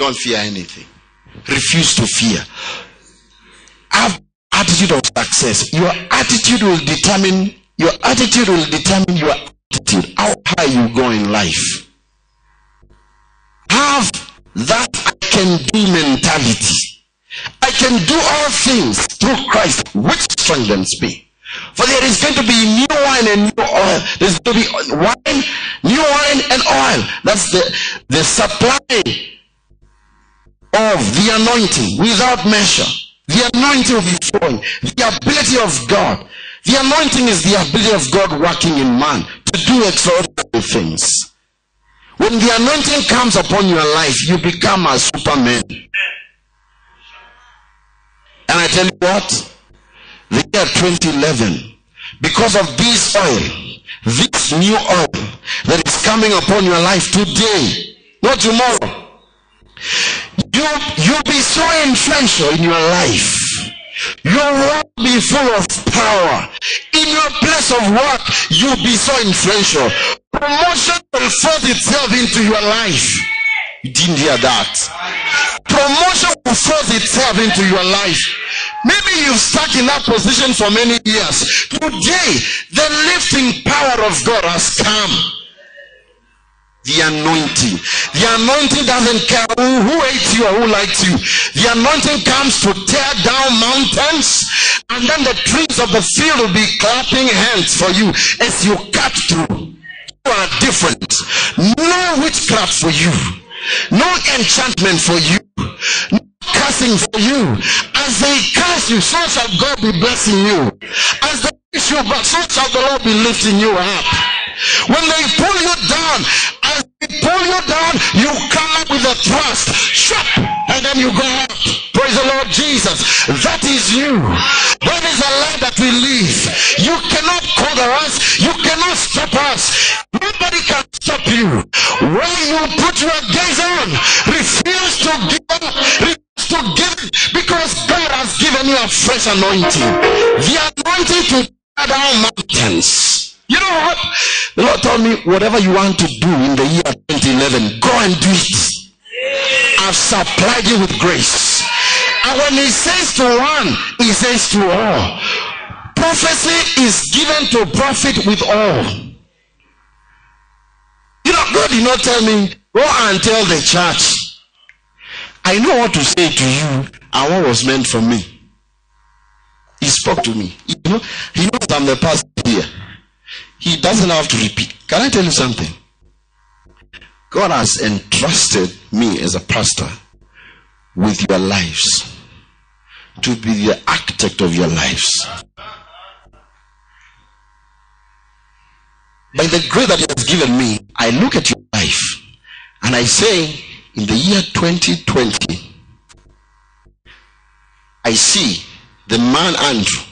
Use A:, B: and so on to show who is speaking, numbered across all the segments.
A: Don't fear anything. Refuse to fear. Have attitude of success. Your attitude will determine your attitude will determine your attitude. How high you go in life. Have that I can do mentality. I can do all things through Christ, which strengthens me. For there is going to be new wine and new oil. There's going to be wine, new wine and oil. That's the, the supply of the anointing without measure. The anointing will be flowing. The ability of God. The anointing is the ability of God working in man to do extraordinary things. When the anointing comes upon your life, you become a superman. And I tell you what, the year 2011, because of this oil, this new oil that is coming upon your life today, not tomorrow, you, you'll be so influential in your life. Your will be full of power. In your place of work, you'll be so influential. Promotion will force itself into your life. You didn't hear that. Promotion will force itself into your life. Maybe you've stuck in that position for many years. Today, the lifting power of God has come the anointing. The anointing doesn't care who, who hates you or who likes you. The anointing comes to tear down mountains, and then the trees of the field will be clapping hands for you as you cut through. You are different. No witchcraft for you. No enchantment for you. No cursing for you. As they curse you, so shall God be blessing you. As they you back, so shall the Lord be lifting you up. When they pull you down, pull you down, you come up with a thrust, shut, and then you go up. Praise the Lord Jesus. That is you. That is the life that we live. You cannot cover us. You cannot stop us. Nobody can stop you. When you put your gaze on, refuse to give up, refuse to give it, because God has given you a fresh anointing. The anointing to tear down mountains. You know what? The Lord told me, whatever you want to do in the year 2011, go and do it. I've supplied you with grace. And when he says to one, he says to all. Prophecy is given to prophet with all. You know, God did not tell me, go and tell the church. I know what to say to you and what was meant for me. He spoke to me. You know, he knows I'm the pastor here. He doesn't have to repeat. Can I tell you something? God has entrusted me as a pastor with your lives to be the architect of your lives. By the grace that He has given me, I look at your life and I say, in the year 2020, I see the man Andrew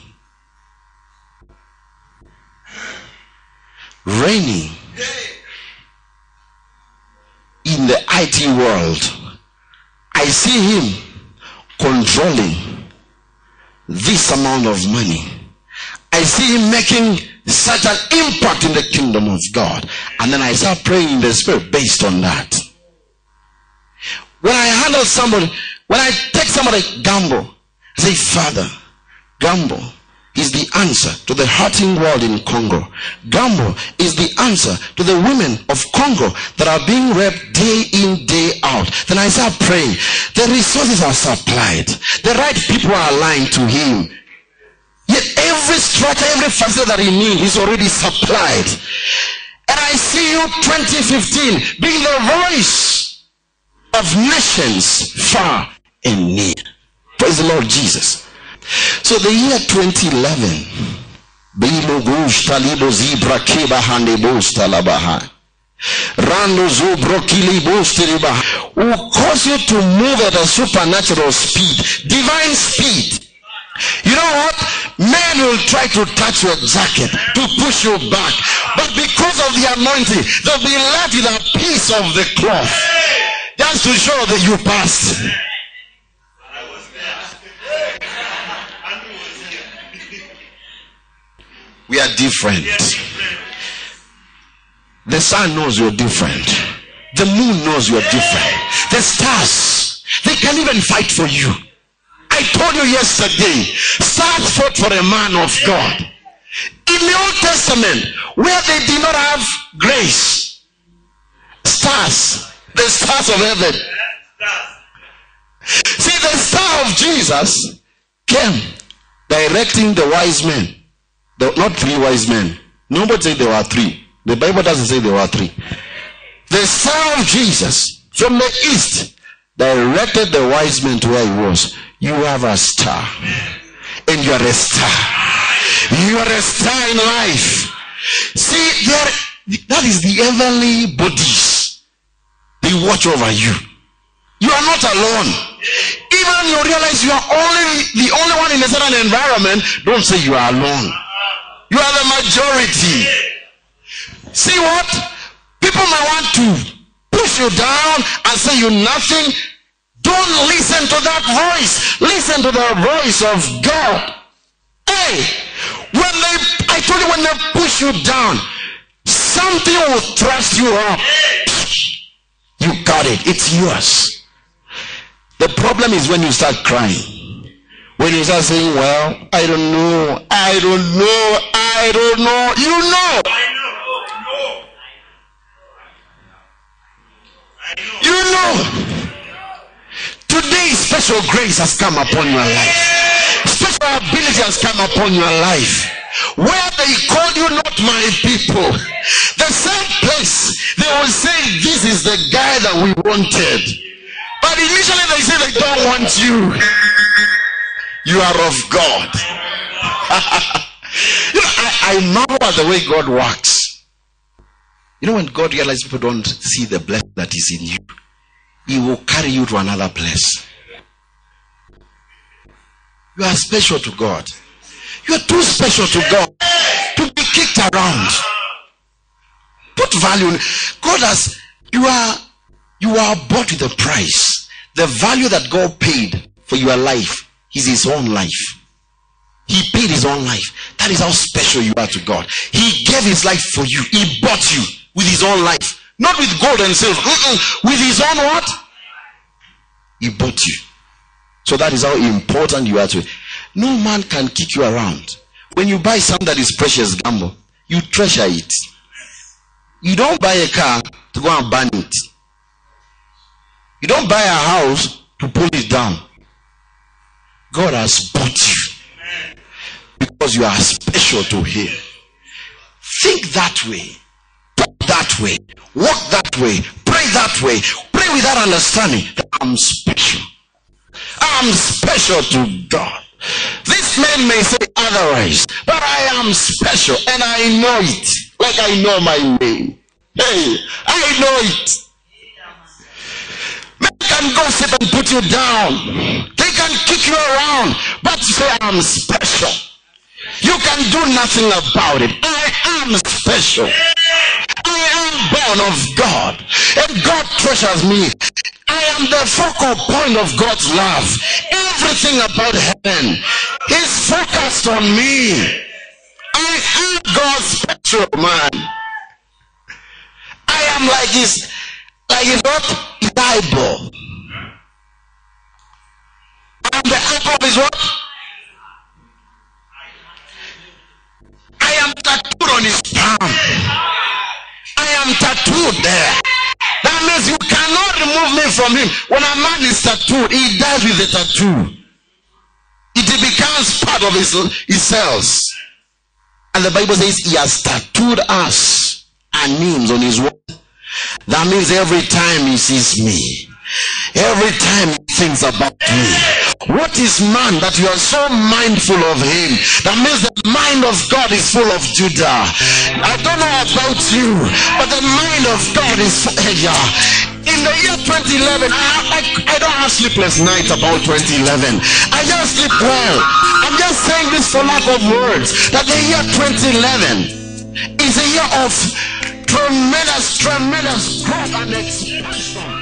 A: reigning in the IT world. I see him controlling this amount of money. I see him making such an impact in the kingdom of God. And then I start praying in the spirit based on that. When I handle somebody, when I take somebody gamble, I say, Father, gamble is the answer to the hurting world in Congo. Gambo is the answer to the women of Congo that are being raped day in, day out. Then I start praying. The resources are supplied. The right people are aligned to him. Yet every structure, every facet that he needs is already supplied. And I see you 2015 being the voice of nations far and near. Praise the Lord Jesus. So the year 2011, Bilo zibra keba hande Rando zubro kili will cause you to move at a supernatural speed, divine speed. You know what? Men will try to touch your jacket to push you back. But because of the anointing, they'll be left with a piece of the cloth. Just to show that you passed. We are different. The sun knows you're different. The moon knows you're different. The stars, they can even fight for you. I told you yesterday, stars fought for a man of God. In the Old Testament, where they did not have grace, stars, the stars of heaven. See, the star of Jesus came directing the wise men. The, not three wise men. Nobody said there were three. The Bible doesn't say there were three. The star of Jesus from the east directed the wise men to where he was. You have a star. And you are a star. You are a star in life. See, there, that is the heavenly bodies. They watch over you. You are not alone. Even you realize you are only the only one in a certain environment, don't say you are alone. You are the majority. See what? People may want to push you down and say you nothing. Don't listen to that voice. Listen to the voice of God. Hey, when they, I told you when they push you down, something will thrust you up. You got it. It's yours. The problem is when you start crying. When you start saying, well, I don't know, I don't know, I don't know. You know. You know. Today, special grace has come upon your life. Special ability has come upon your life. Where they called you not my people. The same place they will say, This is the guy that we wanted. But initially they say they don't want you. You are of God. I, marvel the way God works. You know, when God realizes people don't see the blessing that is in you, He will carry you to another place. You are special to God. You are too special to God to be kicked around. Put value. In God has you are you are bought with a price. The value that God paid for your life is His own life. He paid His own life. That is how special you are to God. He gave His life for you. He bought you with his own life. Not with gold and silver. Mm-mm. With his own what? He bought you. So that is how important you are to. No man can kick you around. When you buy something that is precious gamble, you treasure it. You don't buy a car to go and burn it. You don't buy a house to pull it down. God has bought you because you are special to Him. Think that way talk that way, walk that way, pray that way, pray with that understanding that I'm special. I'm special to God. This man may say otherwise, but I am special and I know it like I know my name. Hey, I know it. Men can gossip and put you down. They can kick you around, but you say I'm special. You can do nothing about it. I am special. I am born of God, and God treasures me. I am the focal point of God's love. Everything about heaven is focused on me. I am God's special man. I am like his, like his what? His eyeball. I am the apple of his what? I am tattooed on his palm. I am tattooed there. That means you cannot remove me from him. When a man is tattooed, he dies with the tattoo. It becomes part of his, his cells. And the Bible says he has tattooed us and names on his word. That means every time he sees me, every time he thinks about me, what is man that you are so mindful of him? That means the mind of God is full of Judah. I don't know about you, but the mind of God is yeah. In the year 2011, I, I, I don't have sleepless nights about 2011. I just sleep well. I'm just saying this for lack of words. That the year 2011 is a year of tremendous, tremendous growth and expansion.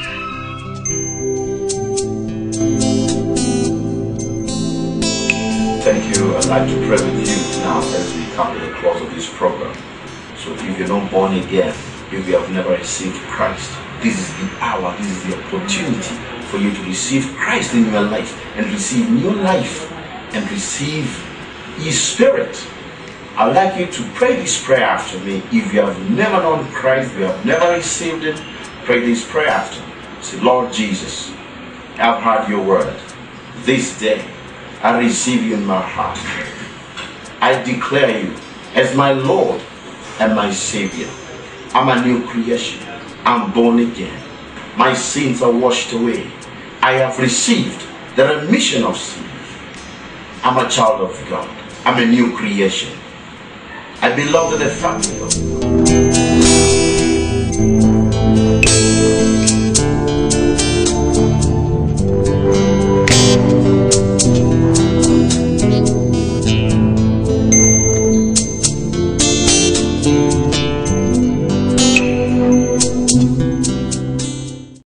B: Thank you. I'd like to pray with you now as we come to the close of this program. So if you're not born again, if you have never received Christ, this is the hour, this is the opportunity for you to receive Christ in your life and receive new life and receive His Spirit. I'd like you to pray this prayer after me. If you have never known Christ, you have never received Him, pray this prayer after me. Say, Lord Jesus, I've heard your word. This day, I receive you in my heart. I declare you as my Lord and my Savior. I'm a new creation. I'm born again. My sins are washed away. I have received the remission of sin. I'm a child of God. I'm a new creation. I belong to the family of God.